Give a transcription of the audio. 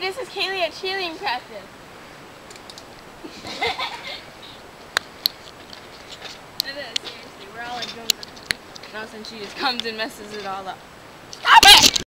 this is Kaylee at cheerleading practice. it is, seriously. We're all like going. Now since she just comes and messes it all up. Stop it!